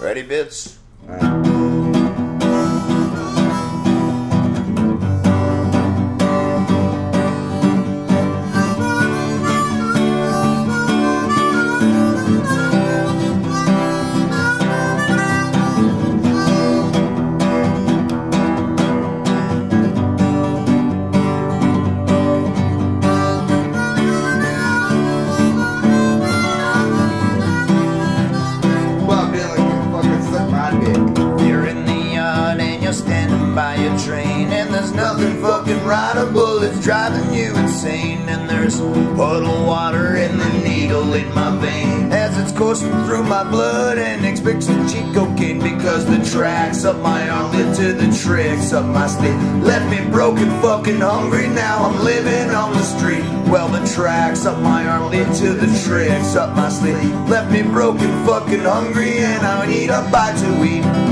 Ready, bits? Nothing fucking rideable, it's driving you insane. And there's puddle water in the needle in my vein. As it's coursing through my blood and expects to cheat cocaine Because the tracks up my arm lead to the tricks up my sleeve Left me broken, fucking hungry, now I'm living on the street. Well, the tracks up my arm lead to the tricks up my sleeve Left me broken, fucking hungry, and I need a bite to eat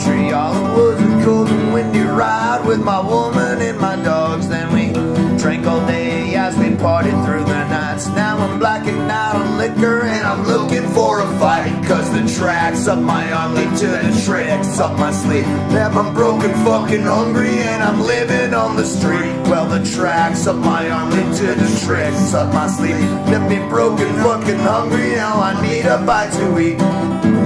Montreal. It was a cold and windy ride with my woman and my dogs. Then we drank all day as we partied through the nights. Now I'm blacking out on liquor and I'm looking for a fight. Cause the tracks up my arm lead to the tricks up my sleeve. Now I'm broken, fucking hungry, and I'm living on the street. Well, the tracks up my arm lead to the tricks up my sleeve. Left me broken, fucking hungry, now I need a bite to eat.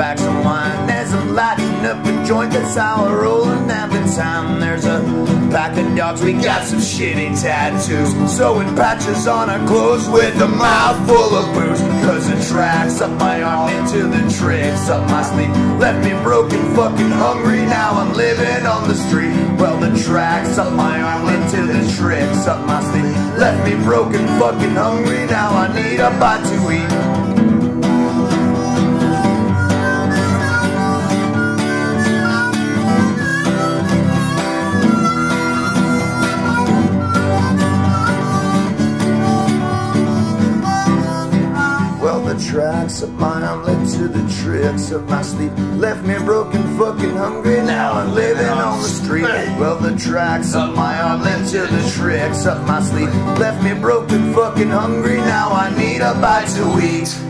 Back some wine. As I'm lighting up a joint, that's how I roll and have the time. There's a pack of dogs, we got some shitty tattoos. Sewing patches on our clothes with a mouth full of booze. Cause the tracks up my arm into the tricks up my sleeve. Left me broken, fucking hungry, now I'm living on the street. Well, the tracks up my arm into the tricks up my sleeve. Left me broken, fucking hungry, now I need a bite to eat. Tracks of my led to the tricks of my sleep. Left me broken, fucking hungry. Now I'm living on the street. Well, the tracks of my led to the tricks of my sleep. Left me broken, fucking hungry. Now I need a bite to eat.